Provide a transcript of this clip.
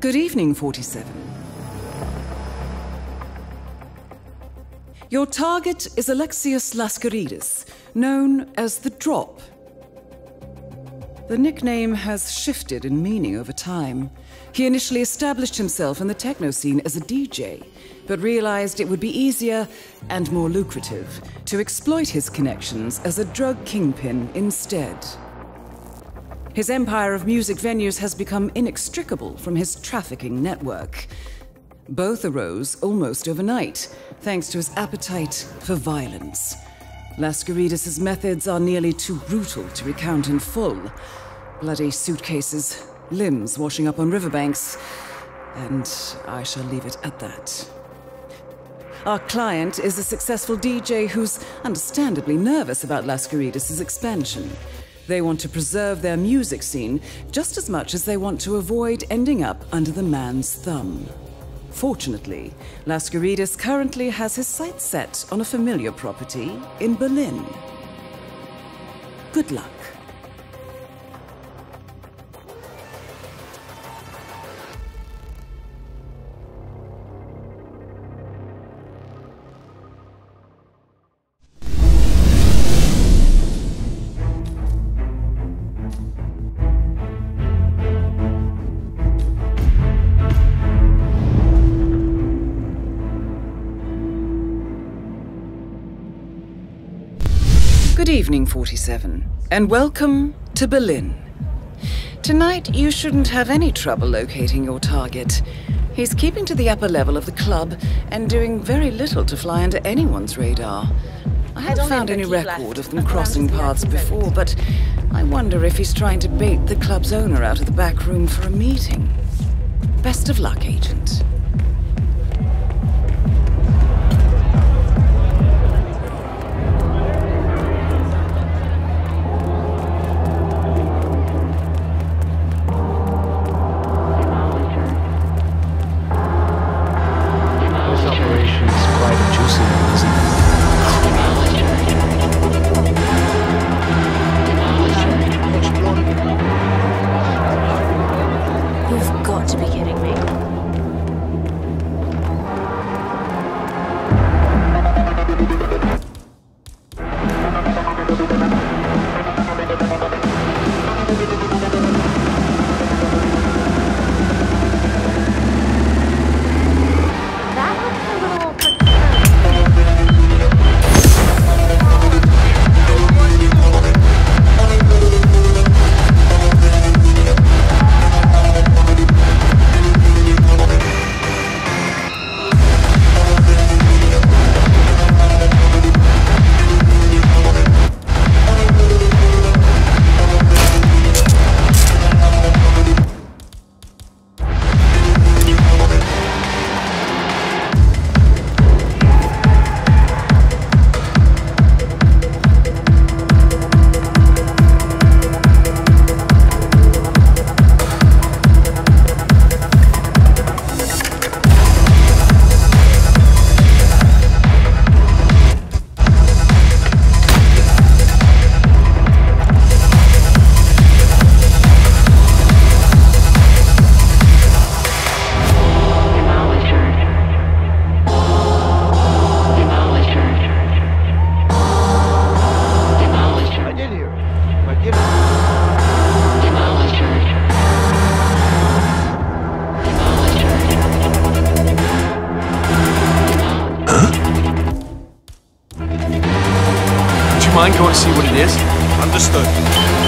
Good evening, 47. Your target is Alexios Laskaridis, known as the Drop. The nickname has shifted in meaning over time. He initially established himself in the techno scene as a DJ, but realized it would be easier and more lucrative to exploit his connections as a drug kingpin instead. His empire of music venues has become inextricable from his trafficking network. Both arose almost overnight, thanks to his appetite for violence. Laskaridis' methods are nearly too brutal to recount in full. Bloody suitcases, limbs washing up on riverbanks, and I shall leave it at that. Our client is a successful DJ who's understandably nervous about Laskaridis' expansion. They want to preserve their music scene just as much as they want to avoid ending up under the man's thumb. Fortunately, Laskaridis currently has his sights set on a familiar property in Berlin. Good luck. Good evening, 47, and welcome to Berlin. Tonight, you shouldn't have any trouble locating your target. He's keeping to the upper level of the club and doing very little to fly under anyone's radar. I haven't found any record of them crossing paths before, but I wonder if he's trying to bait the club's owner out of the back room for a meeting. Best of luck, Agent. Going to see what it is? Understood.